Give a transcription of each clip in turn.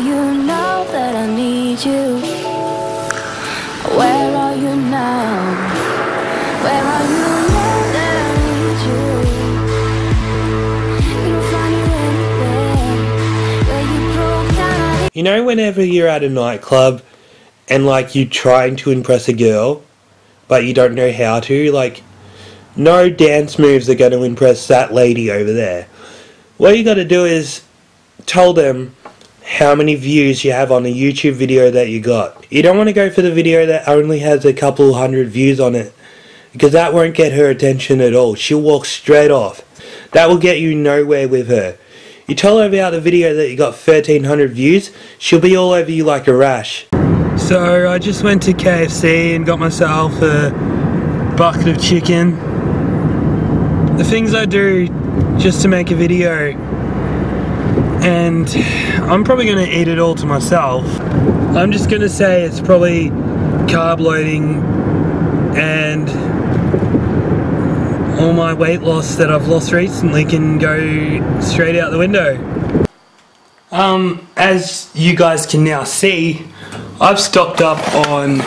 you now that I need you? Where are you now? Where are you now that I need you? You know, whenever you're at a nightclub and like you're trying to impress a girl, but you don't know how to, like, no dance moves are going to impress that lady over there. What you got to do is tell them how many views you have on a YouTube video that you got. You don't want to go for the video that only has a couple hundred views on it, because that won't get her attention at all. She'll walk straight off. That will get you nowhere with her. You tell her about the video that you got 1300 views, she'll be all over you like a rash. So I just went to KFC and got myself a bucket of chicken. The things I do just to make a video and I'm probably to eat it all to myself. I'm just to say it's probably carb loading and all my weight loss that I've lost recently can go straight out the window. Um, as you guys can now see, I've stocked up on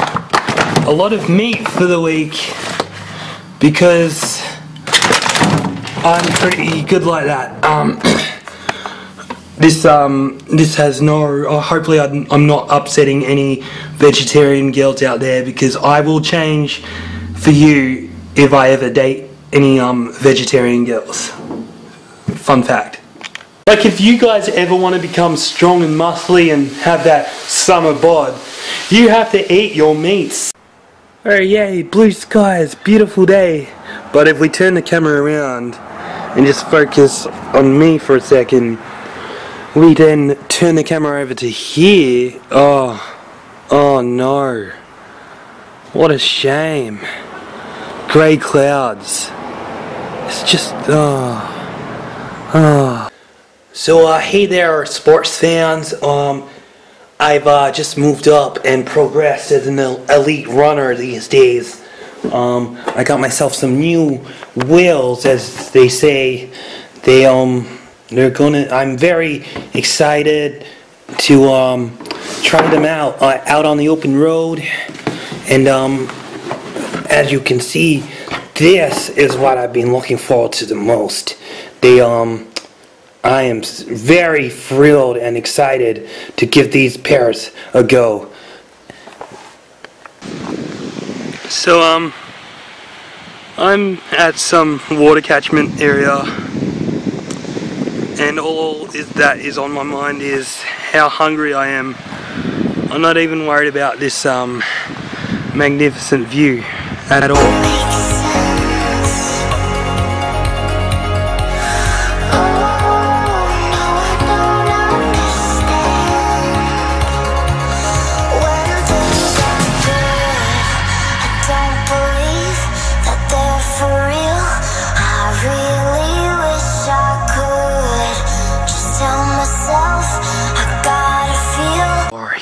a lot of meat for the week because I'm pretty good like that. Um, this um, this has no. Uh, hopefully, I'm, I'm not upsetting any vegetarian girls out there because I will change for you if I ever date any um, vegetarian girls. Fun fact. Like if you guys ever want to become strong and muscly and have that summer bod, you have to eat your meats. Oh yay, blue skies, beautiful day. But if we turn the camera around and just focus on me for a second, we then turn the camera over to here. Oh, oh no. What a shame. Grey clouds. It's just, oh, oh. So, uh, hey there, sports fans. Um, I've uh, just moved up and progressed as an elite runner these days. Um, I got myself some new wheels, as they say. They um, they're gonna. I'm very excited to um, try them out uh, out on the open road, and um, as you can see, this is what I've been looking forward to the most. They um. I am very thrilled and excited to give these pairs a go. So, um, I'm at some water catchment area, and all is that is on my mind is how hungry I am. I'm not even worried about this um, magnificent view at all.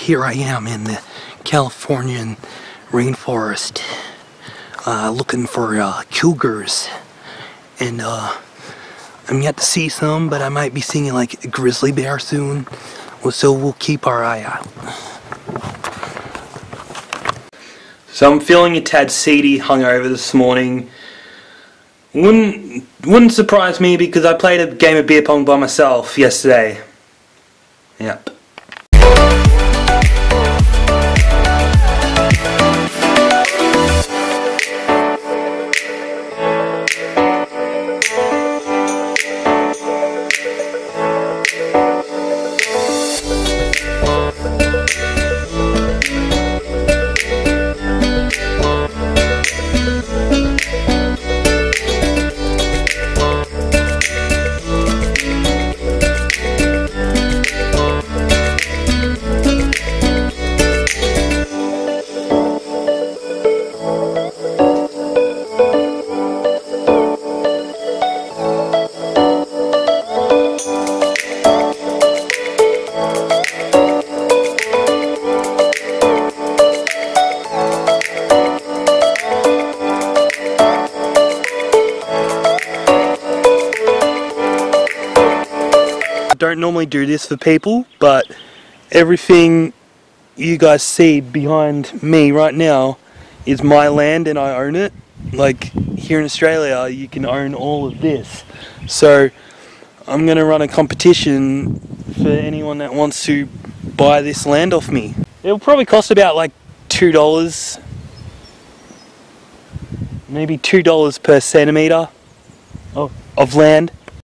Here I am in the Californian rainforest, uh, looking for uh, cougars, and uh, I'm yet to see some, but I might be seeing like a grizzly bear soon. So we'll keep our eye out. So I'm feeling a tad seedy, hungover this morning. Wouldn't wouldn't surprise me because I played a game of beer pong by myself yesterday. Yep. Don't normally do this for people, but everything you guys see behind me right now is my land and I own it. Like here in Australia, you can own all of this. So I'm going to run a competition for anyone that wants to buy this land off me. It'll probably cost about like $2, maybe $2 per centimetre of, of land.